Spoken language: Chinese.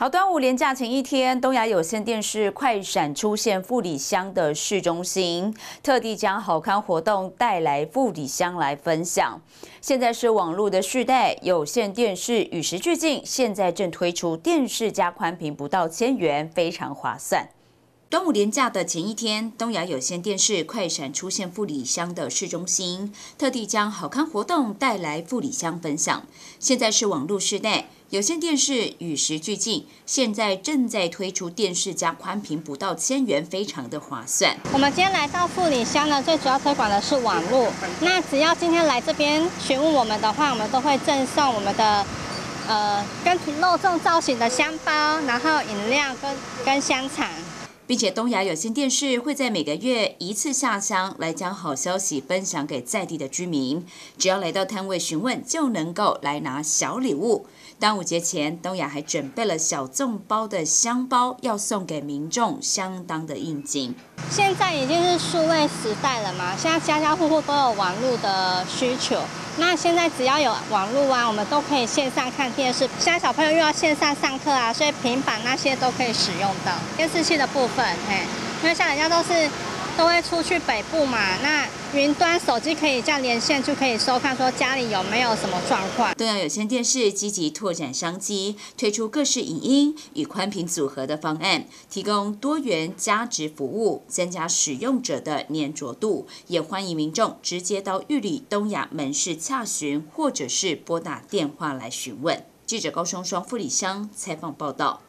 好，端午连假前一天，东亚有线电视快闪出现富里乡的市中心，特地将好看活动带来富里乡来分享。现在是网络的时代，有线电视与时俱进，现在正推出电视加宽屏不到千元，非常划算。端午连假的前一天，东亚有线电视快闪出现富里乡的市中心，特地将好看活动带来富里乡分享。现在是网络时代，有线电视与时俱进，现在正在推出电视加宽屏不到千元，非常的划算。我们今天来到富里乡呢，最主要推广的是网络。那只要今天来这边询问我们的话，我们都会赠送我们的呃跟肉粽造型的香包，然后饮料跟跟香肠。并且东亚有线电视会在每个月一次下乡，来将好消息分享给在地的居民。只要来到摊位询问，就能够来拿小礼物。端午节前，东亚还准备了小粽包的香包，要送给民众，相当的应景。现在已经是数位时代了嘛，现在家家户户都有网络的需求。那现在只要有网络啊，我们都可以线上看电视。现在小朋友又要线上上课啊，所以平板那些都可以使用到。电视器的部分，嘿，因为像人家都是。都会出去北部嘛，那云端手机可以这样连线，就可以收看说家里有没有什么状况。东亚有线电视积极拓展商机，推出各式影音与宽频组合的方案，提供多元加值服务，增加使用者的粘着度。也欢迎民众直接到玉里东亚门市洽询，或者是拨打电话来询问。记者高双双富里乡采访报道。